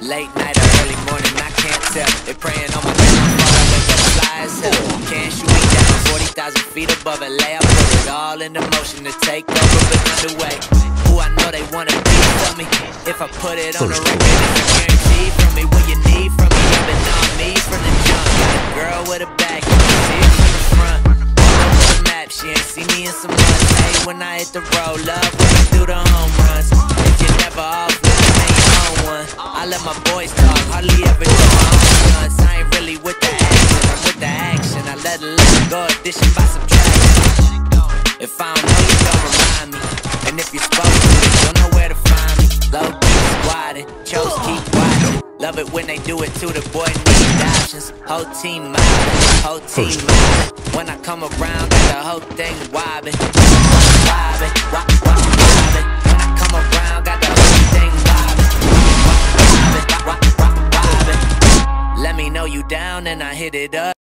Late night or early morning, I can't tell. They praying on my downfall, I wake up fly as hell. Can't shoot me down 40,000 feet above LA. I put it all into motion to take over, but underway. Ooh, I know they wanna be for me. If I put it on the record, it's a guarantee from me. What you need from me, I've been on me from the jump. Got a girl with a back, you can see it from the front. All over the map, she ain't see me in some months. Hey, when I hit the road, love when I do the home runs. Let my boys talk, hardly ever do my own stunts. I ain't really with the action, I'm with the action. I let it let go, addition by subtraction. If I don't know you, don't remind me. And if you're supposed to, you'll know where to find me. Low key squatting, chose keep watching. Love it when they do it to the boy need options. Whole team mobbing, whole team mobbing. When I come around, the whole thing. Wobbing, down and I hit it up.